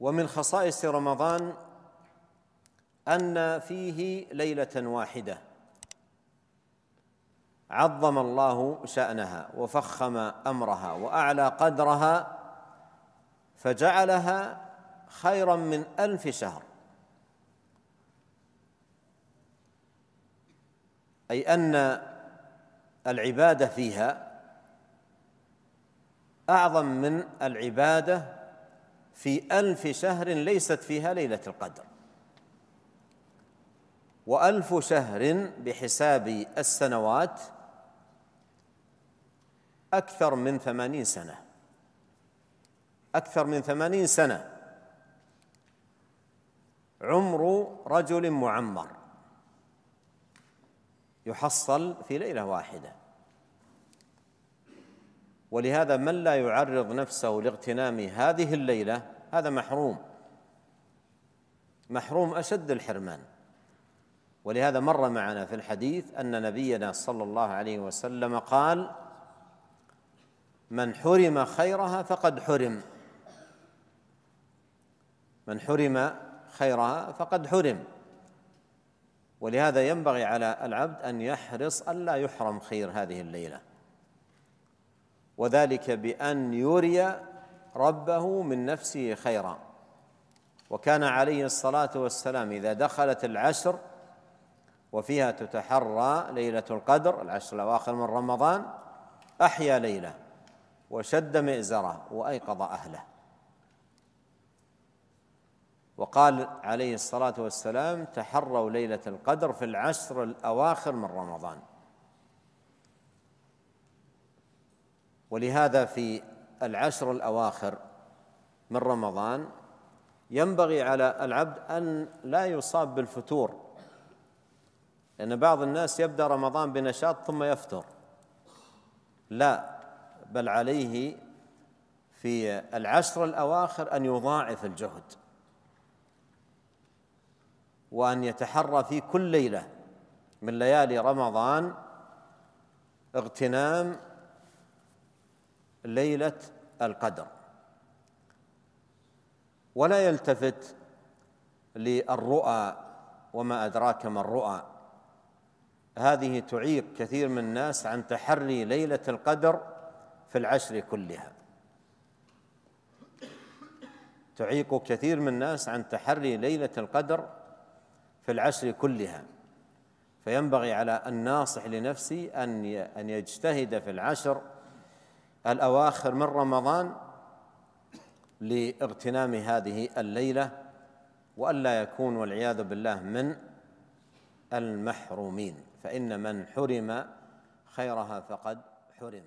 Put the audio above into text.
ومن خصائص رمضان أن فيه ليلة واحدة. عظم الله شأنها وفخم أمرها وأعلى قدرها فجعلها خيرا من ألف شهر. أي أن العبادة فيها أعظم من العبادة في ألف شهر ليست فيها ليلة القدر. وألف شهر بحساب السنوات أكثر من ثمانين سنة. أكثر من ثمانين سنة. عمر رجل معمر يحصل في ليلة واحدة. ولهذا من لا يعرض نفسه لاغتنام هذه الليلة هذا محروم. محروم أشد الحرمان. ولهذا مر معنا في الحديث أن نبينا صلى الله عليه وسلم قال من حرم خيرها فقد حرم. من حرم خيرها فقد حرم. ولهذا ينبغي على العبد أن يحرص الا يحرم خير هذه الليلة. وذلك بأن يري ربه من نفسه خيرا. وكان عليه الصلاة والسلام إذا دخلت العشر وفيها تتحرى ليلة القدر العشر الأواخر من رمضان أحيا ليلة وشد مئزره وأيقظ أهله. وقال عليه الصلاة والسلام تحروا ليلة القدر في العشر الأواخر من رمضان. ولهذا في العشر الأواخر من رمضان ينبغي على العبد أن لا يصاب بالفتور لأن بعض الناس يبدأ رمضان بنشاط ثم يفتر. لا بل عليه في العشر الأواخر أن يضاعف الجهد وأن يتحرى في كل ليلة من ليالي رمضان اغتنام ليلة القدر. ولا يلتفت للرؤى وما أدراك ما الرؤى. هذه تعيق كثير من الناس عن تحري ليلة القدر في العشر كلها. تعيق كثير من الناس عن تحري ليلة القدر في العشر كلها. فينبغي على الناصح لنفسه أن أن يجتهد في العشر الأواخر من رمضان لاغتنام هذه الليلة والا يكون والعياذ بالله من المحرومين فإن من حرم خيرها فقد حرم.